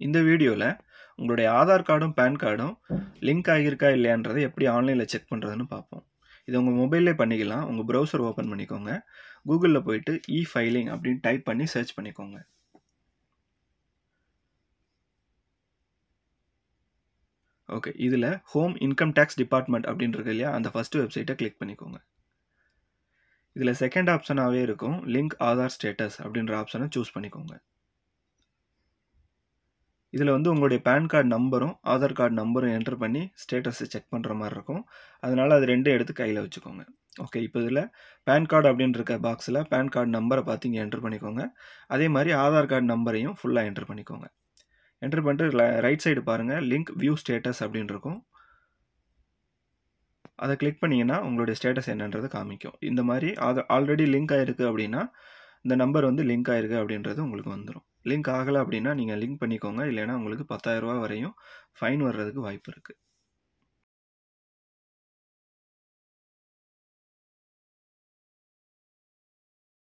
இந்த வீடியோவில் உங்களுடைய ஆதார் கார்டும் பேன் கார்டும் லிங்க் ஆகியிருக்கா இல்லையான்றதை எப்படி ஆன்லைனில் செக் பண்ணுறதுன்னு பார்ப்போம். இது உங்கள் மொபைல்லே பண்ணிக்கலாம். உங்கள் ப்ரௌசர் ஓப்பன் பண்ணிக்கோங்க. கூகுளில் போயிட்டு இ ஃபைலிங் அப்படின்னு டைப் பண்ணி சர்ச் பண்ணிக்கோங்க. ஓகே இதில் ஹோம் இன்கம் டேக்ஸ் டிபார்ட்மெண்ட் அப்படின்னு இருக்கு இல்லையா? அந்த ஃபஸ்ட்டு வெப்சைட்டை கிளிக் பண்ணிக்கோங்க. இதில் செகண்ட் ஆப்ஷனாகவே இருக்கும். லிங்க் ஆதார் ஸ்டேட்டஸ் அப்படின்ற ஆப்ஷனை சூஸ் பண்ணிக்கோங்க. இதில் வந்து உங்களுடைய பேன் கார்டு நம்பரும் ஆதார் கார்டு நம்பரும் என்டர் பண்ணி ஸ்டேட்டஸை செக் பண்ணுற மாதிரி இருக்கும். அதனால் அது ரெண்டும் எடுத்து கையில் வச்சுக்கோங்க. ஓகே இப்போ இதில் பேன் கார்டு அப்படின்னு இருக்க பாக்ஸில் பேன் கார்டு நம்பரை பார்த்து இங்கே என்டர் பண்ணிக்கோங்க. அதே மாதிரி ஆதார் கார்டு நம்பரையும் ஃபுல்லாக என்டர் பண்ணிக்கோங்க. என்டர் பண்ணிட்டு ரைட் சைடு பாருங்கள் லிங்க் வியூ ஸ்டேட்டஸ் அப்படின்னு இருக்கும். அதை கிளிக் பண்ணிங்கன்னா உங்களுடைய ஸ்டேட்டஸ் என்னன்றது காமிக்கும். இந்த மாதிரி அது ஆல்ரெடி லிங்க் ஆகிருக்கு அப்படின்னா இந்த நம்பர் வந்து லிங்க் ஆகிருக்கு அப்படின்றது உங்களுக்கு வந்துடும் லிங்க் ஆகலை அப்படின்னா நீங்கள் லிங்க் பண்ணிக்கோங்க. இல்லைன்னா உங்களுக்கு பத்தாயிரரூபா வரையும் ஃபைன் வர்றதுக்கு வாய்ப்பு இருக்குது